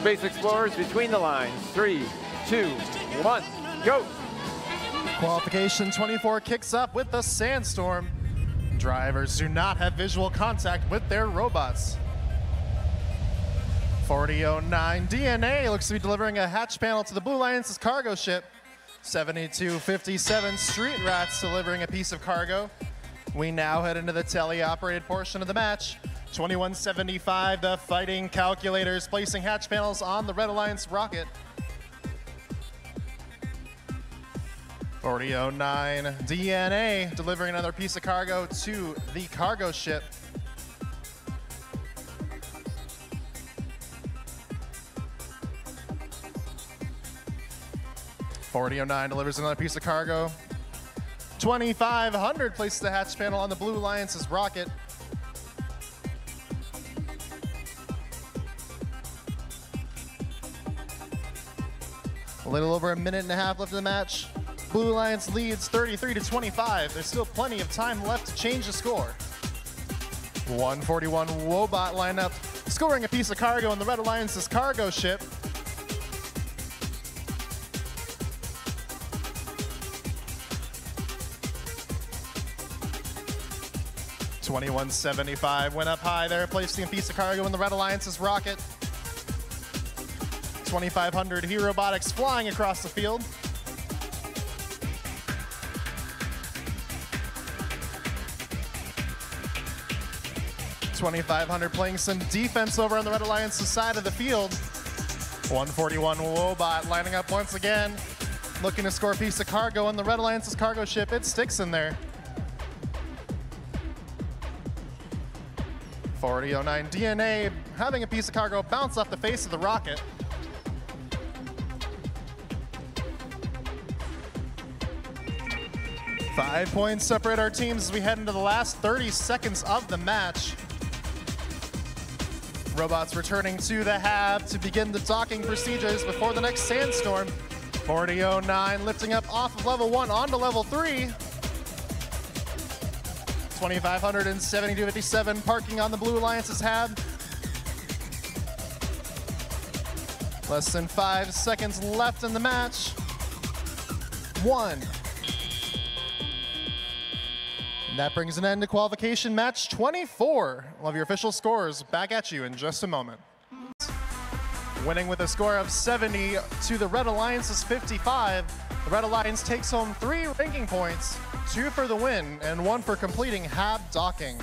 Space Explorers between the lines. Three, two, one, go. Qualification 24 kicks up with the Sandstorm. Drivers do not have visual contact with their robots. 4009 DNA looks to be delivering a hatch panel to the Blue Alliance's cargo ship. 7257 Street Rats delivering a piece of cargo. We now head into the tele-operated portion of the match. 2175, the Fighting Calculators placing hatch panels on the Red Alliance rocket. 4009 DNA delivering another piece of cargo to the cargo ship. Forty oh nine delivers another piece of cargo. Twenty five hundred places the hatch panel on the Blue Alliance's rocket. A little over a minute and a half left in the match. Blue Alliance leads 33 to 25. There's still plenty of time left to change the score. 141 Wobot lineup, scoring a piece of cargo in the Red Alliance's cargo ship. Twenty-one seventy-five went up high there, placing a piece of cargo in the Red Alliance's rocket. 2500 Herobotics flying across the field. Twenty-five hundred playing some defense over on the Red Alliance's side of the field. 141 Wobot lining up once again, looking to score a piece of cargo on the Red Alliance's cargo ship. It sticks in there. 4009 DNA having a piece of cargo bounce off the face of the rocket. Five points separate our teams as we head into the last 30 seconds of the match. Robots returning to the hab to begin the docking procedures before the next sandstorm. 4009 lifting up off of level one onto level three. 2572.57 parking on the Blue Alliance's hab. Less than five seconds left in the match. One. And that brings an end to qualification match 24. We'll have your official scores back at you in just a moment. Winning with a score of 70 to the Red Alliance's 55. The Red Alliance takes home three ranking points, two for the win and one for completing HAB docking.